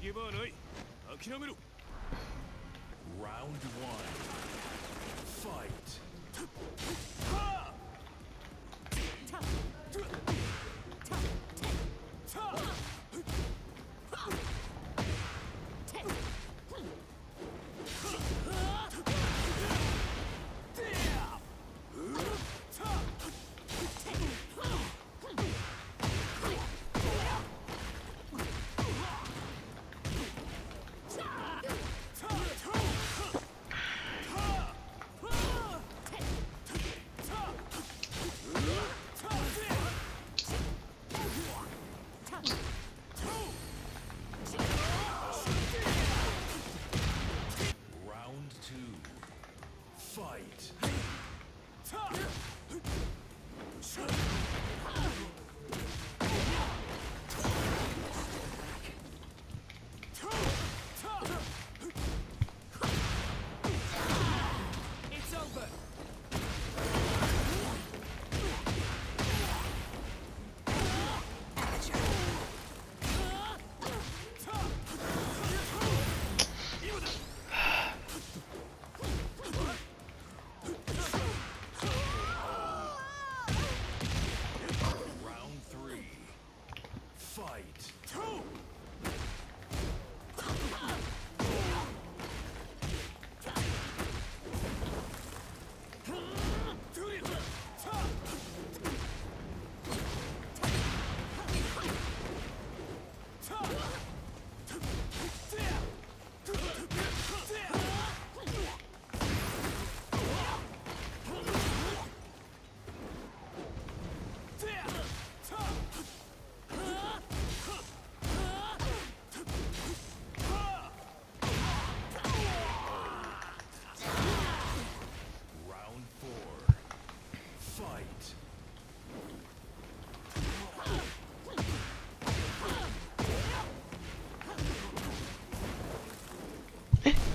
げ場はない諦めろ Round one. Fight.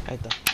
Ahí está.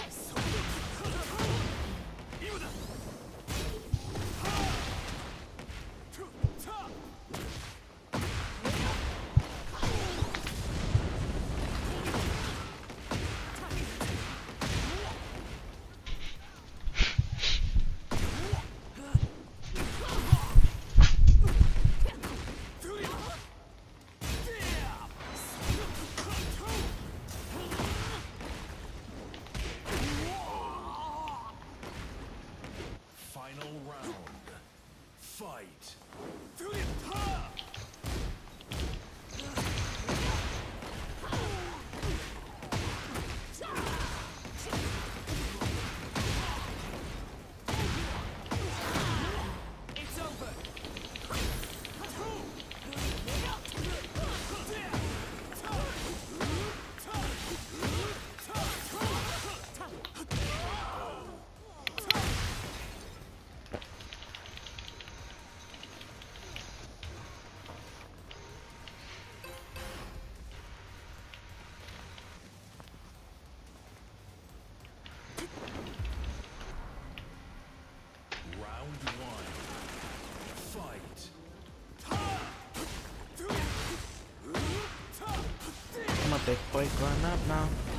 They're boy going up now.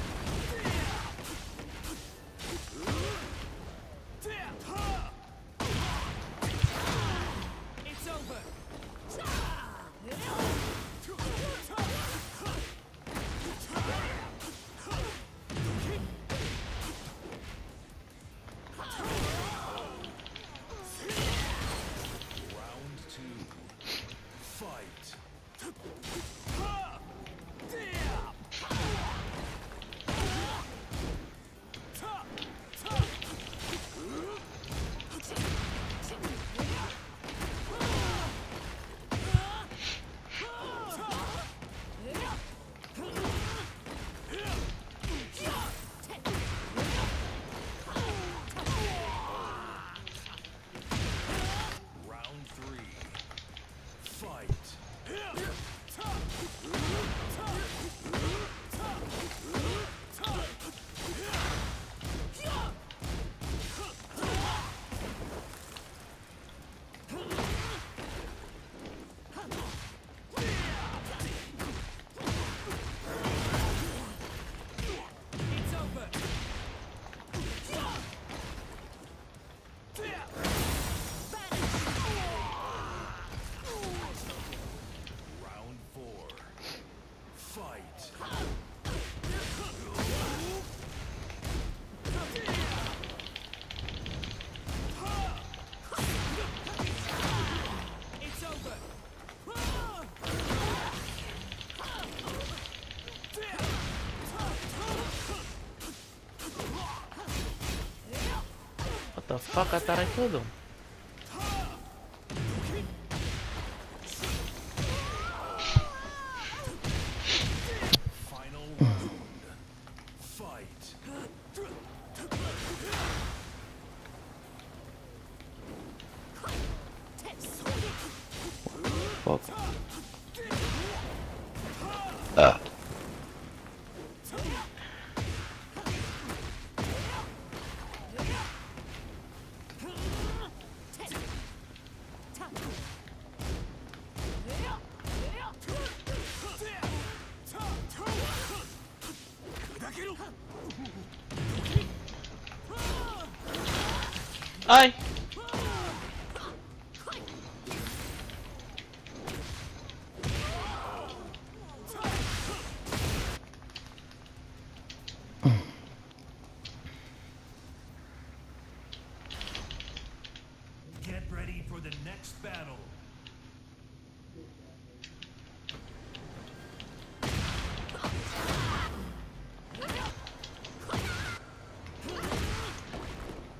the fuck a Pteranodon?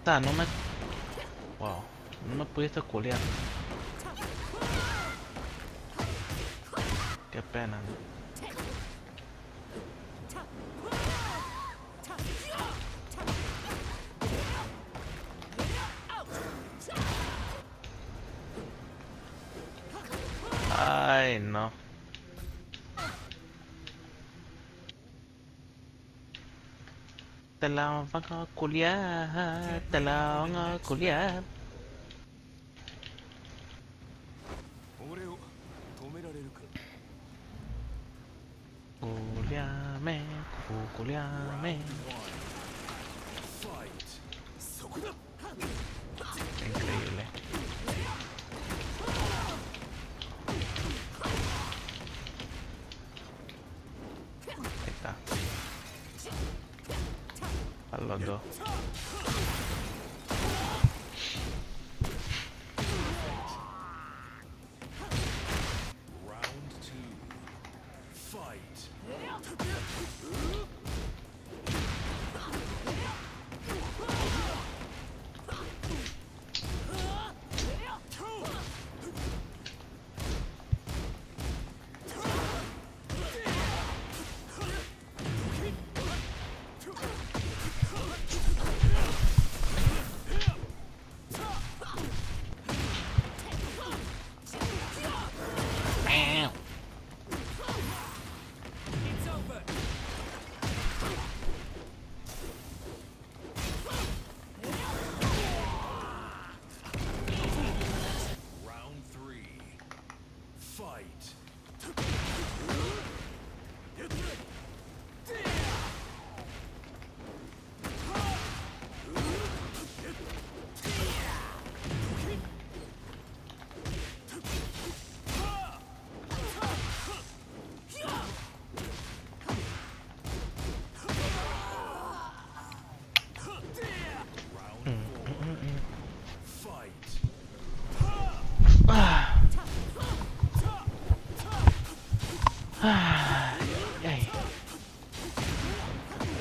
No me... Wow, no me pudiste culear. Qué pena, ¿no? Ay, no. Talawang a culiar, talawang a culiar. Culiame, culiame. Fight.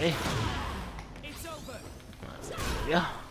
えい。や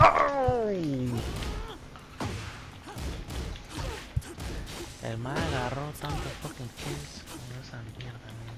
Oh! El mal agarró tantos fucking kills con esa mierda, man.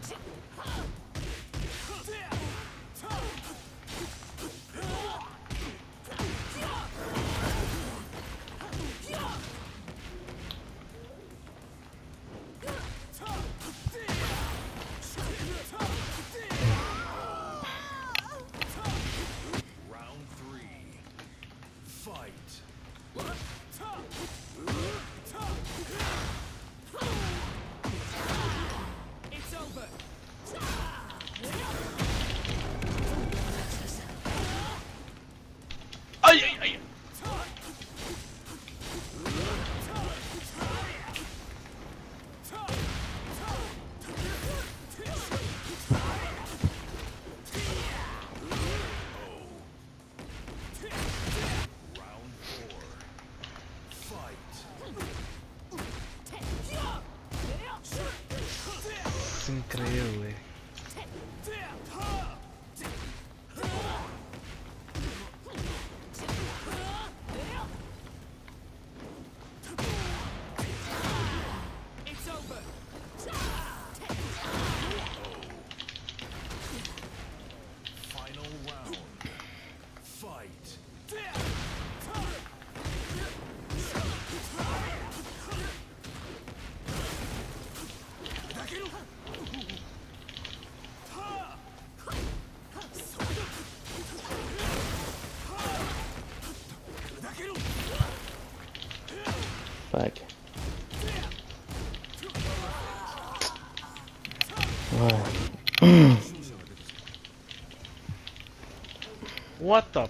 Fuck. What the?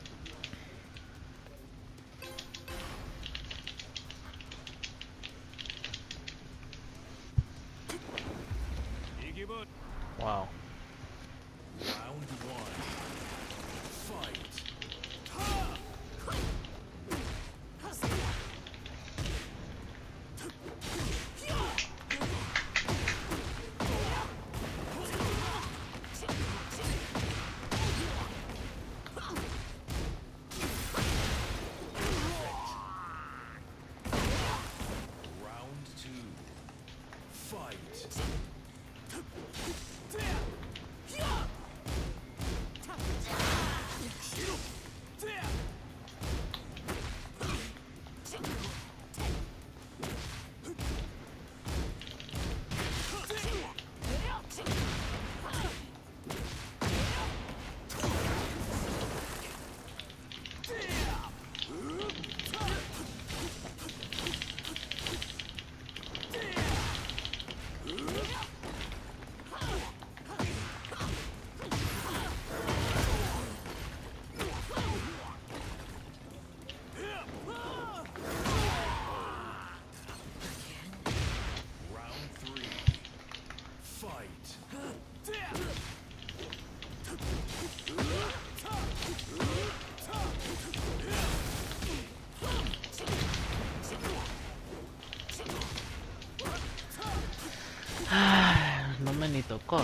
No me ni tocó.